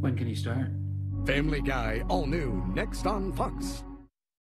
When can he start? Family Guy, all new, next on Fox.